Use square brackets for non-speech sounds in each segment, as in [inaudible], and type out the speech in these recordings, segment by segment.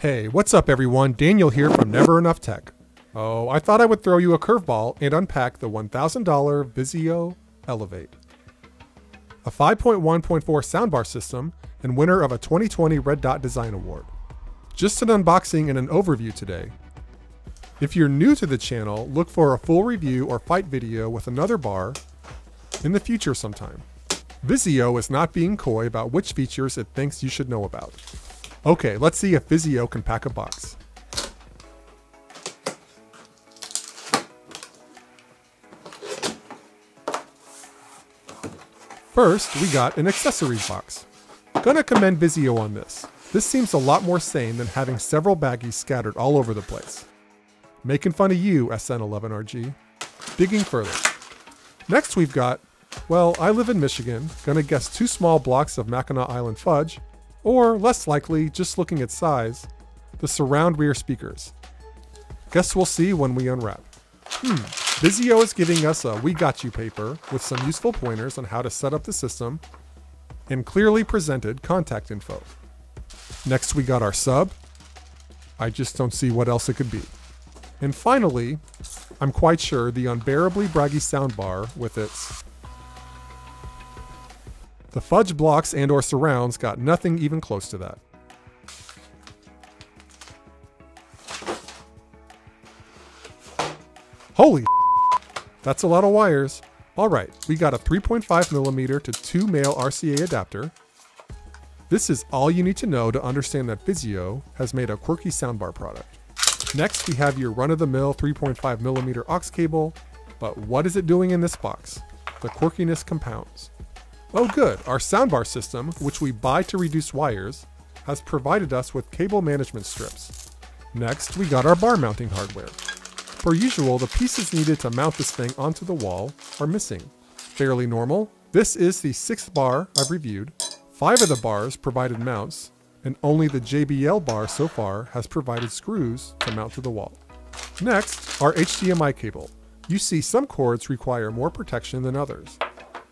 Hey, what's up everyone? Daniel here from Never Enough Tech. Oh, I thought I would throw you a curveball and unpack the $1,000 Vizio Elevate. A 5.1.4 soundbar system and winner of a 2020 Red Dot Design Award. Just an unboxing and an overview today. If you're new to the channel, look for a full review or fight video with another bar in the future sometime. Vizio is not being coy about which features it thinks you should know about. Okay, let's see if Vizio can pack a box. First, we got an accessories box. Gonna commend Vizio on this. This seems a lot more sane than having several baggies scattered all over the place. Making fun of you, SN11RG. Digging further. Next we've got, well, I live in Michigan, gonna guess two small blocks of Mackinac Island fudge, or less likely, just looking at size, the surround rear speakers. Guess we'll see when we unwrap. Hmm, Vizio is giving us a We Got You paper with some useful pointers on how to set up the system and clearly presented contact info. Next, we got our sub. I just don't see what else it could be. And finally, I'm quite sure the unbearably braggy soundbar with its the fudge blocks and or surrounds got nothing even close to that. Holy [laughs] That's a lot of wires. Alright, we got a 3.5mm to 2 male RCA adapter. This is all you need to know to understand that Vizio has made a quirky soundbar product. Next, we have your run-of-the-mill 3.5mm aux cable, but what is it doing in this box? The quirkiness compounds. Oh good, our soundbar system, which we buy to reduce wires, has provided us with cable management strips. Next, we got our bar mounting hardware. Per usual, the pieces needed to mount this thing onto the wall are missing. Fairly normal. This is the sixth bar I've reviewed. Five of the bars provided mounts, and only the JBL bar so far has provided screws to mount to the wall. Next, our HDMI cable. You see some cords require more protection than others.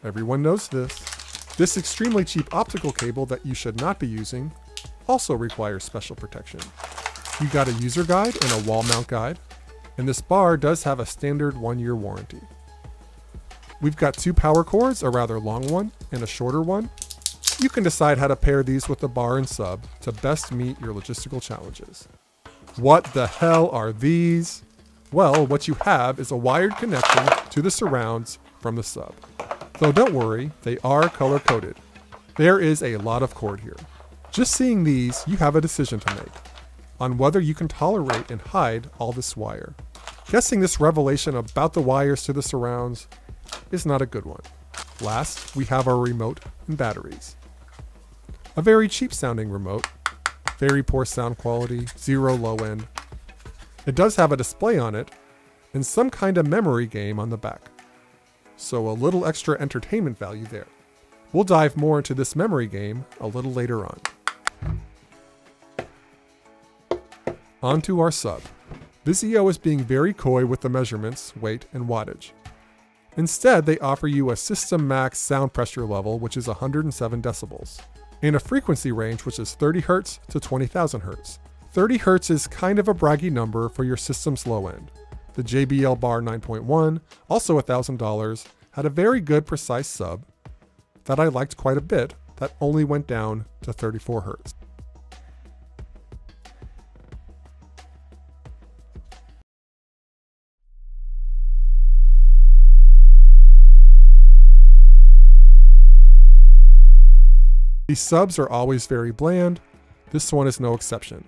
Everyone knows this. This extremely cheap optical cable that you should not be using also requires special protection. You got a user guide and a wall mount guide, and this bar does have a standard one year warranty. We've got two power cords, a rather long one and a shorter one. You can decide how to pair these with the bar and sub to best meet your logistical challenges. What the hell are these? Well, what you have is a wired connection to the surrounds from the sub. Though don't worry, they are color coded. There is a lot of cord here. Just seeing these, you have a decision to make on whether you can tolerate and hide all this wire. Guessing this revelation about the wires to the surrounds is not a good one. Last, we have our remote and batteries. A very cheap sounding remote, very poor sound quality, zero low end. It does have a display on it, and some kind of memory game on the back so a little extra entertainment value there. We'll dive more into this memory game a little later on. On to our sub. Vizio is being very coy with the measurements, weight, and wattage. Instead, they offer you a system max sound pressure level, which is 107 decibels, and a frequency range which is 30 Hz to 20,000 Hz. 30 Hz is kind of a braggy number for your system's low end. The JBL Bar 9.1, also $1,000, had a very good precise sub that I liked quite a bit that only went down to 34 Hz. These subs are always very bland, this one is no exception.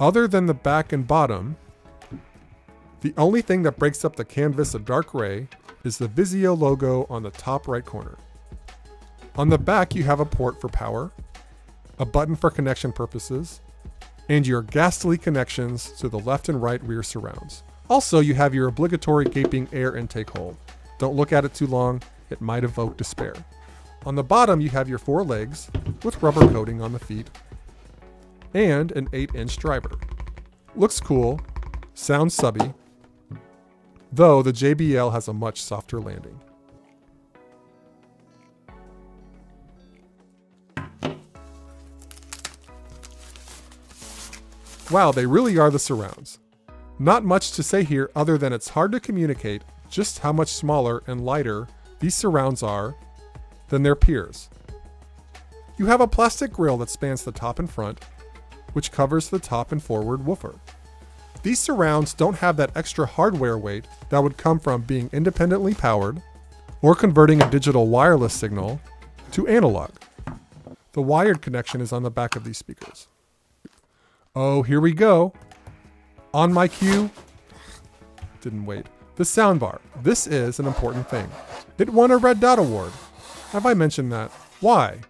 Other than the back and bottom, the only thing that breaks up the canvas of dark gray is the Vizio logo on the top right corner. On the back, you have a port for power, a button for connection purposes, and your ghastly connections to the left and right rear surrounds. Also, you have your obligatory gaping air intake hole. Don't look at it too long, it might evoke despair. On the bottom, you have your four legs with rubber coating on the feet and an 8 inch driver. Looks cool, sounds subby, though the JBL has a much softer landing. Wow, they really are the surrounds. Not much to say here other than it's hard to communicate just how much smaller and lighter these surrounds are than their peers. You have a plastic grille that spans the top and front, which covers the top and forward woofer. These surrounds don't have that extra hardware weight that would come from being independently powered or converting a digital wireless signal to analog. The wired connection is on the back of these speakers. Oh, here we go. On my cue. Didn't wait. The soundbar. This is an important thing. It won a Red Dot Award. Have I mentioned that? Why?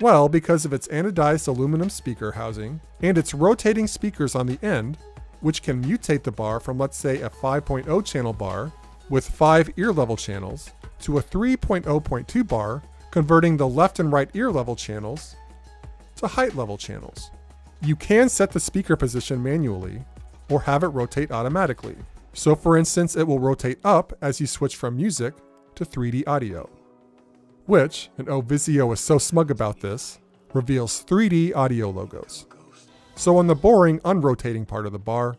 Well, because of its anodized aluminum speaker housing and its rotating speakers on the end, which can mutate the bar from, let's say, a 5.0 channel bar with five ear level channels to a 3.0.2 bar, converting the left and right ear level channels to height level channels. You can set the speaker position manually or have it rotate automatically. So for instance, it will rotate up as you switch from music to 3D audio. Which, and oh Vizio is so smug about this, reveals 3D audio logos. So on the boring, unrotating part of the bar,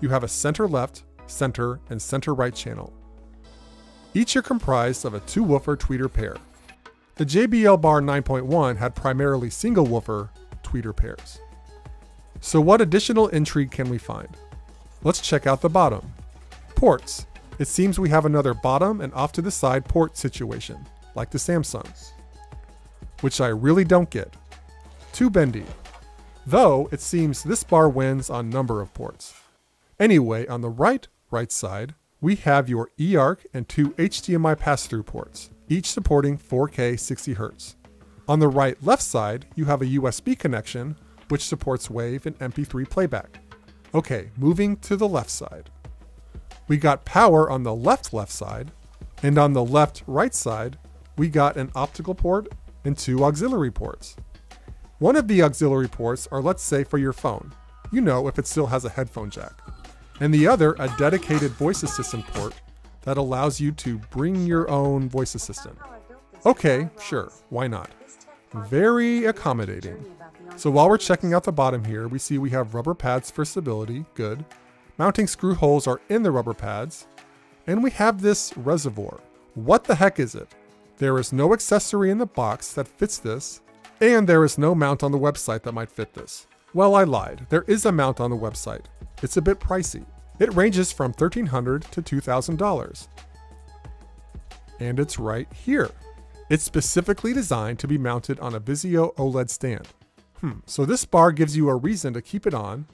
you have a center left, center, and center right channel. Each are comprised of a two woofer tweeter pair. The JBL Bar 9.1 had primarily single woofer tweeter pairs. So what additional intrigue can we find? Let's check out the bottom. Ports. It seems we have another bottom and off to the side port situation, like the Samsungs. Which I really don't get. Too bendy. Though, it seems this bar wins on number of ports. Anyway, on the right, right side, we have your eARC and two HDMI pass-through ports, each supporting 4K 60Hz. On the right left side, you have a USB connection, which supports WAV and MP3 playback. Okay, moving to the left side. We got power on the left left side, and on the left right side, we got an optical port and two auxiliary ports. One of the auxiliary ports are let's say for your phone, you know if it still has a headphone jack. And the other a dedicated voice assistant port that allows you to bring your own voice assistant. Okay, sure, why not? Very accommodating. So while we're checking out the bottom here, we see we have rubber pads for stability, good. Mounting screw holes are in the rubber pads. And we have this reservoir. What the heck is it? There is no accessory in the box that fits this, and there is no mount on the website that might fit this. Well, I lied. There is a mount on the website. It's a bit pricey. It ranges from 1,300 to $2,000. And it's right here. It's specifically designed to be mounted on a Vizio OLED stand. Hmm, so this bar gives you a reason to keep it on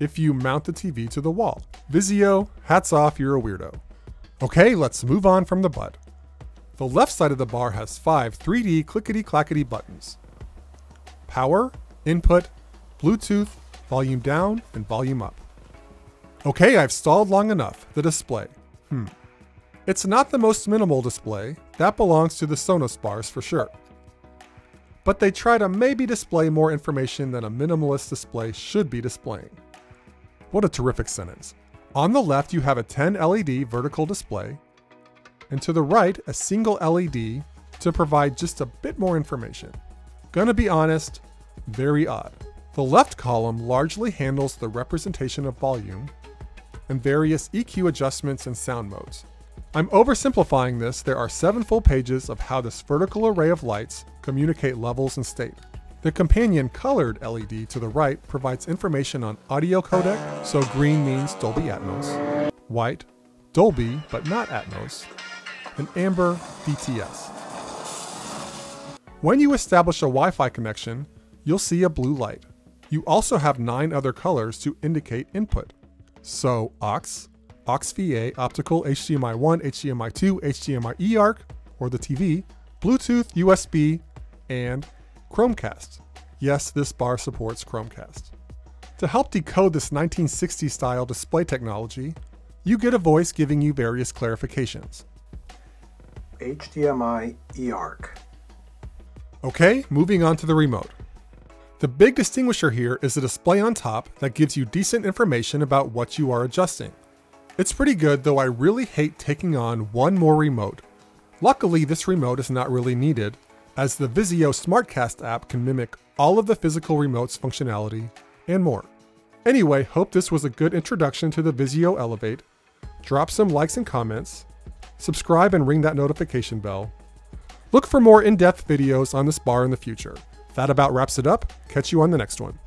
if you mount the TV to the wall. Vizio, hats off, you're a weirdo. Okay, let's move on from the butt. The left side of the bar has five 3D clickety-clackety buttons. Power, input, Bluetooth, volume down, and volume up. Okay, I've stalled long enough. The display. Hmm. It's not the most minimal display. That belongs to the Sonos bars for sure. But they try to maybe display more information than a minimalist display should be displaying. What a terrific sentence. On the left, you have a 10 LED vertical display, and to the right, a single LED to provide just a bit more information. Gonna be honest, very odd. The left column largely handles the representation of volume, and various EQ adjustments and sound modes. I'm oversimplifying this, there are seven full pages of how this vertical array of lights communicate levels and state. The companion colored LED to the right provides information on audio codec, so green means Dolby Atmos, white, Dolby but not Atmos, and amber, DTS. When you establish a Wi-Fi connection, you'll see a blue light. You also have nine other colors to indicate input. So aux, aux-VA, optical, HDMI 1, HDMI 2, HDMI eARC, or the TV, Bluetooth, USB, and Chromecast. Yes, this bar supports Chromecast. To help decode this 1960s style display technology, you get a voice giving you various clarifications. HDMI eARC. Okay, moving on to the remote. The big distinguisher here is the display on top that gives you decent information about what you are adjusting. It's pretty good, though I really hate taking on one more remote. Luckily, this remote is not really needed, as the Vizio SmartCast app can mimic all of the physical remote's functionality and more. Anyway, hope this was a good introduction to the Vizio Elevate. Drop some likes and comments. Subscribe and ring that notification bell. Look for more in-depth videos on this bar in the future. That about wraps it up. Catch you on the next one.